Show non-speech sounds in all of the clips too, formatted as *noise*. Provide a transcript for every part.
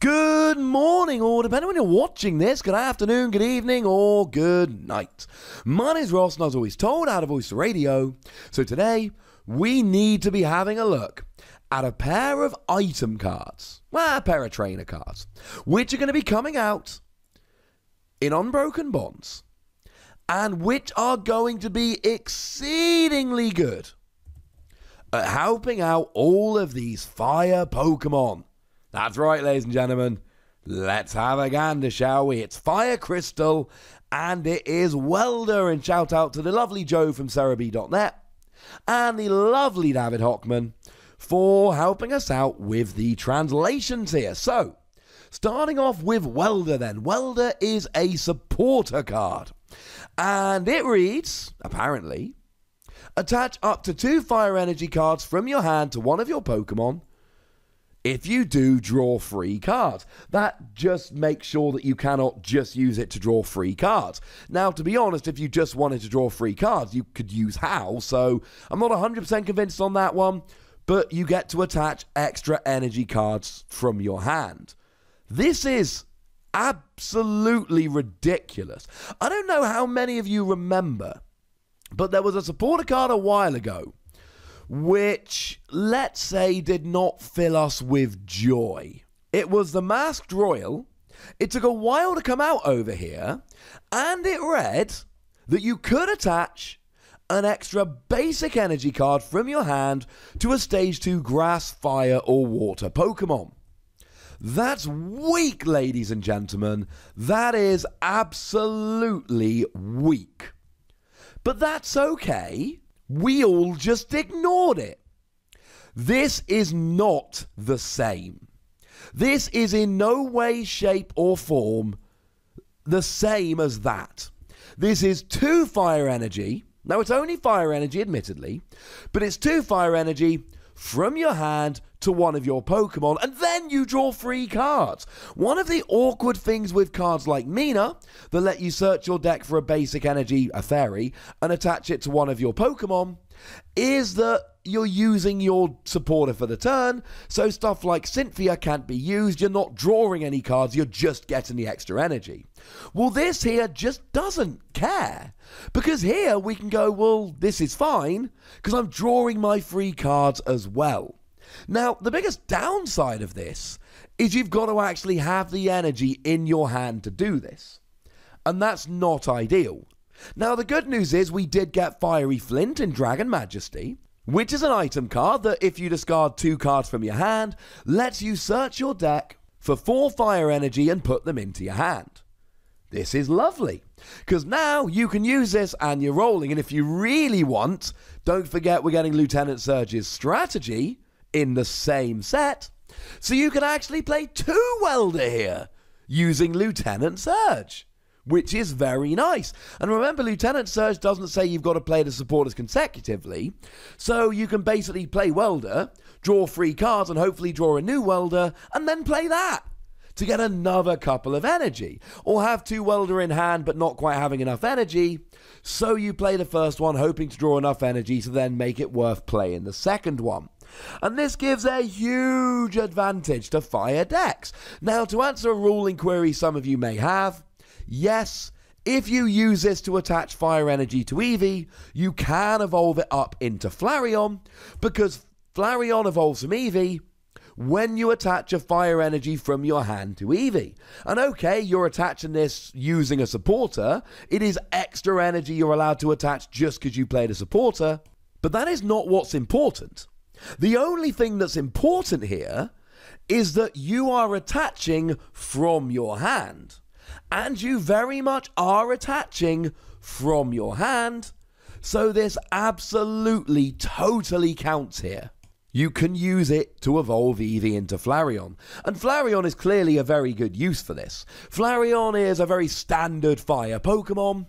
Good morning, or depending on when you're watching this, good afternoon, good evening, or good night. My name's Ross, and as always told, out of Voice Radio. So today, we need to be having a look at a pair of item cards, well, a pair of trainer cards, which are going to be coming out in Unbroken Bonds, and which are going to be exceedingly good at helping out all of these fire Pokemon. That's right, ladies and gentlemen. Let's have a gander, shall we? It's Fire Crystal, and it is Welder. And shout out to the lovely Joe from Serebii.net and the lovely David Hochmann for helping us out with the translations here. So, starting off with Welder, then. Welder is a supporter card, and it reads, apparently, attach up to two fire energy cards from your hand to one of your Pokemon if you do draw free cards. That just makes sure that you cannot just use it to draw free cards. Now, to be honest, if you just wanted to draw free cards, you could use Hau, so I'm not 100% convinced on that one, but you get to attach extra energy cards from your hand. This is absolutely ridiculous. I don't know how many of you remember, but there was a supporter card a while ago which, let's say, did not fill us with joy. It was the Masked Royal. It took a while to come out over here, and it read that you could attach an extra basic energy card from your hand to a stage 2 grass, fire, or water Pokemon. That's weak, ladies and gentlemen. That is absolutely weak. But that's okay we all just ignored it. This is not the same. This is in no way, shape, or form the same as that. This is two fire energy. Now, it's only fire energy, admittedly, but it's two fire energy from your hand to one of your Pokemon, and then you draw three cards. One of the awkward things with cards like Mina that let you search your deck for a basic energy, a fairy, and attach it to one of your Pokemon is that you're using your supporter for the turn, so stuff like Cynthia can't be used, you're not drawing any cards, you're just getting the extra energy. Well, this here just doesn't care. Because here we can go, well, this is fine, because I'm drawing my free cards as well. Now, the biggest downside of this is you've got to actually have the energy in your hand to do this. And that's not ideal. Now, the good news is we did get Fiery Flint in Dragon Majesty, which is an item card that, if you discard two cards from your hand, lets you search your deck for four fire energy and put them into your hand. This is lovely, because now you can use this and you're rolling. And if you really want, don't forget we're getting Lieutenant Surge's strategy, in the same set. So you can actually play two Welder here using Lieutenant Surge, which is very nice. And remember, Lieutenant Surge doesn't say you've got to play the supporters consecutively. So you can basically play Welder, draw three cards, and hopefully draw a new Welder, and then play that to get another couple of energy. Or have two Welder in hand but not quite having enough energy. So you play the first one hoping to draw enough energy to then make it worth playing the second one. And this gives a huge advantage to fire decks. Now, to answer a ruling query some of you may have, yes, if you use this to attach fire energy to Eevee, you can evolve it up into Flareon, because Flareon evolves from Eevee when you attach a fire energy from your hand to Eevee. And okay, you're attaching this using a supporter. It is extra energy you're allowed to attach just because you played a supporter. But that is not what's important. The only thing that's important here is that you are attaching from your hand. And you very much are attaching from your hand. So this absolutely, totally counts here. You can use it to evolve Eevee into Flareon. And Flareon is clearly a very good use for this. Flareon is a very standard fire Pokemon.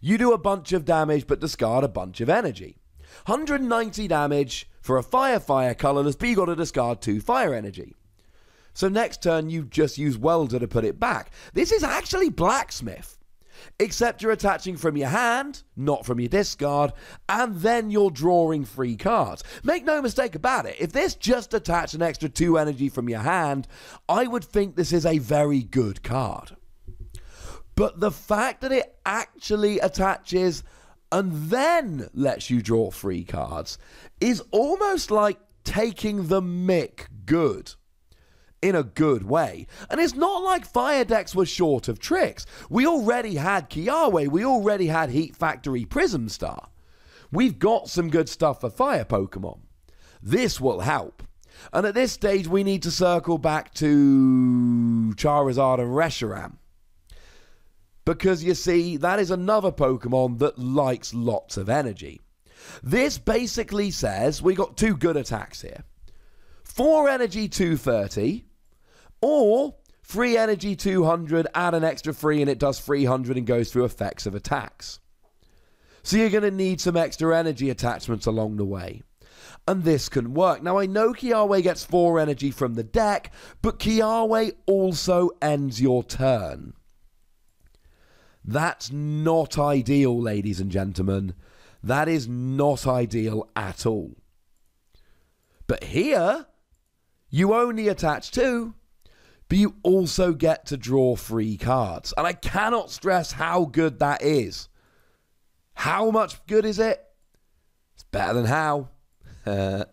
You do a bunch of damage but discard a bunch of energy. 190 damage for a fire fire colorless, but you got to discard two fire energy. So next turn you just use welder to put it back. This is actually blacksmith. except you're attaching from your hand, not from your discard, and then you're drawing free cards. Make no mistake about it, if this just attached an extra 2 energy from your hand, I would think this is a very good card. But the fact that it actually attaches and then lets you draw free cards is almost like taking the mick good in a good way. And it's not like Fire decks were short of tricks. We already had Kiawe, we already had Heat Factory Prism Star. We've got some good stuff for Fire Pokemon. This will help. And at this stage, we need to circle back to Charizard and Reshiram. Because you see, that is another Pokemon that likes lots of energy. This basically says we got two good attacks here 4 energy 230, or free energy 200, add an extra free, and it does 300 and goes through effects of attacks. So you're going to need some extra energy attachments along the way. And this can work. Now, I know Kiawe gets 4 energy from the deck, but Kiawe also ends your turn. That's not ideal, ladies and gentlemen. That is not ideal at all. But here, you only attach two, but you also get to draw free cards. And I cannot stress how good that is. How much good is it? It's better than Hau. *laughs*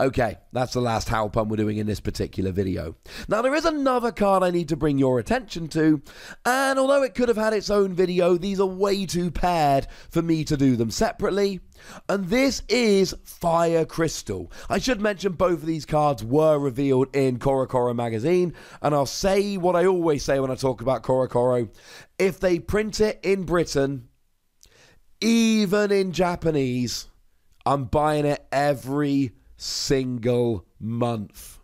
Okay, that's the last Hau pun we're doing in this particular video. Now, there is another card I need to bring your attention to, and although it could have had its own video, these are way too paired for me to do them separately. And this is Fire Crystal. I should mention both of these cards were revealed in CoroCoro magazine, and I'll say what I always say when I talk about CoroCoro. If they print it in Britain, even in Japanese, I'm buying it every single month.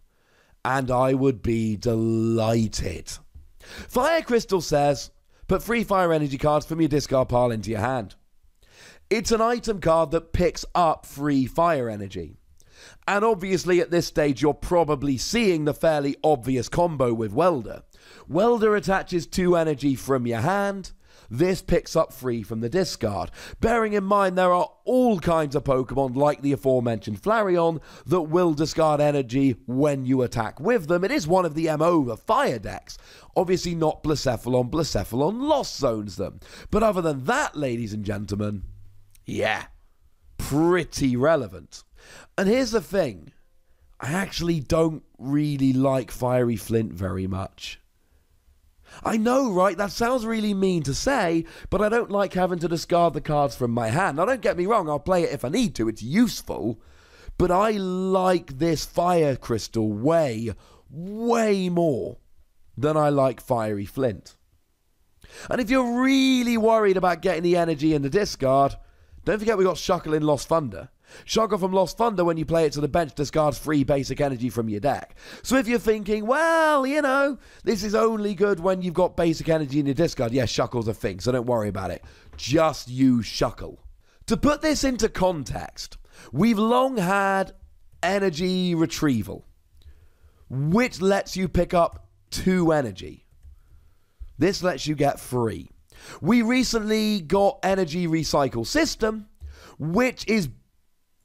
And I would be delighted. Fire Crystal says, put three fire energy cards from your discard pile into your hand. It's an item card that picks up free fire energy. And obviously, at this stage, you're probably seeing the fairly obvious combo with Welder. Welder attaches two energy from your hand, this picks up free from the discard. Bearing in mind there are all kinds of Pokemon like the aforementioned Flareon that will discard energy when you attack with them. It is one of the MO of fire decks. Obviously not Blacephalon. Blacephalon lost zones them. But other than that, ladies and gentlemen, yeah, pretty relevant. And here's the thing. I actually don't really like Fiery Flint very much. I know, right? That sounds really mean to say, but I don't like having to discard the cards from my hand. Now, don't get me wrong, I'll play it if I need to, it's useful. But I like this Fire Crystal way, way more than I like Fiery Flint. And if you're really worried about getting the energy in the discard, don't forget we got Shuckle in Lost Thunder. Shuckle from Lost Thunder, when you play it to the bench, discards free basic energy from your deck. So if you're thinking, well, you know, this is only good when you've got basic energy in your discard, yes, Shuckle's a thing, so don't worry about it. Just use Shuckle. To put this into context, we've long had energy retrieval, which lets you pick up two energy. This lets you get free. We recently got energy recycle system, which is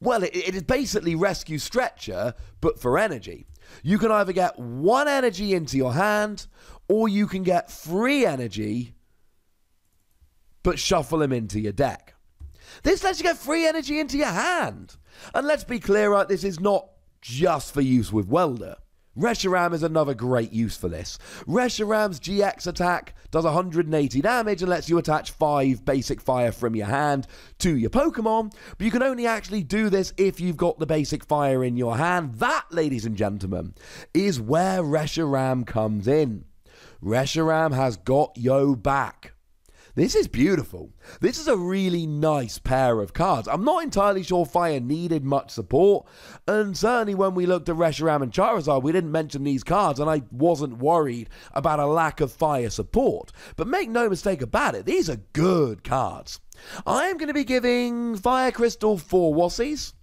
well, it, it is basically rescue stretcher, but for energy. You can either get one energy into your hand, or you can get free energy, but shuffle them into your deck. This lets you get free energy into your hand. And let's be clear, right? This is not just for use with Welder. Reshiram is another great use for this. Reshiram's GX attack does 180 damage and lets you attach 5 basic fire from your hand to your Pokemon, but you can only actually do this if you've got the basic fire in your hand. That, ladies and gentlemen, is where Reshiram comes in. Reshiram has got yo back. This is beautiful. This is a really nice pair of cards. I'm not entirely sure Fire needed much support, and certainly when we looked at Reshiram and Charizard, we didn't mention these cards, and I wasn't worried about a lack of Fire support. But make no mistake about it, these are good cards. I am going to be giving Fire Crystal four Wossies.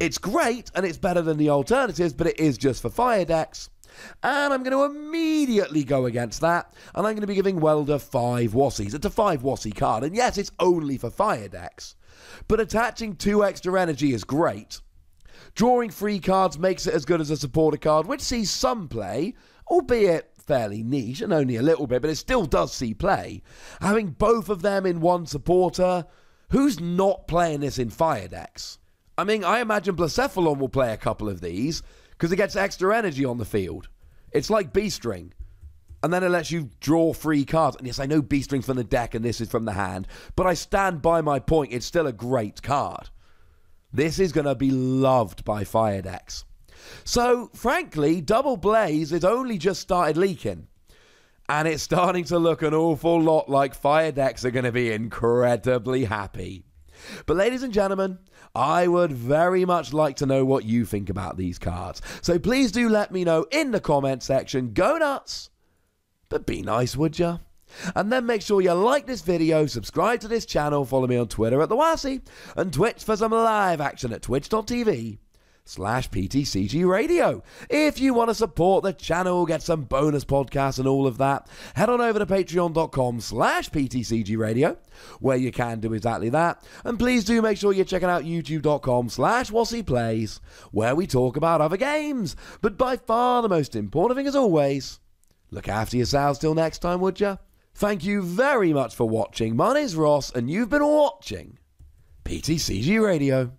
It's great, and it's better than the alternatives, but it is just for Fire decks. And I'm going to immediately go against that, and I'm going to be giving Welder 5 Wossies. It's a 5 Wossie card, and yes, it's only for fire decks. But attaching 2 extra energy is great. Drawing free cards makes it as good as a supporter card, which sees some play, albeit fairly niche and only a little bit, but it still does see play. Having both of them in one supporter, who's not playing this in fire decks? I mean, I imagine Blacephalon will play a couple of these because it gets extra energy on the field. It's like Beast Ring. And then it lets you draw free cards. And yes, I know Beast Ring's from the deck and this is from the hand, but I stand by my point. It's still a great card. This is going to be loved by fire decks. So, frankly, Double Blaze has only just started leaking. And it's *laughs* starting to look an awful lot like fire decks are going to be incredibly happy. But, ladies and gentlemen, I would very much like to know what you think about these cards. So, please do let me know in the comment section. Go nuts, but be nice, would ya? And then make sure you like this video, subscribe to this channel, follow me on Twitter at The Wossy, and Twitch for some live action at twitch.tv slash PTCG Radio. If you want to support the channel, get some bonus podcasts and all of that, head on over to patreon.com slash PTCG Radio, where you can do exactly that. And please do make sure you're checking out youtube.com slash Plays, where we talk about other games. But by far the most important thing, as always, look after yourselves till next time, would you? Thank you very much for watching. My name's Ross, and you've been watching PTCG Radio.